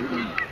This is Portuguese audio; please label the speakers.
Speaker 1: Uhum.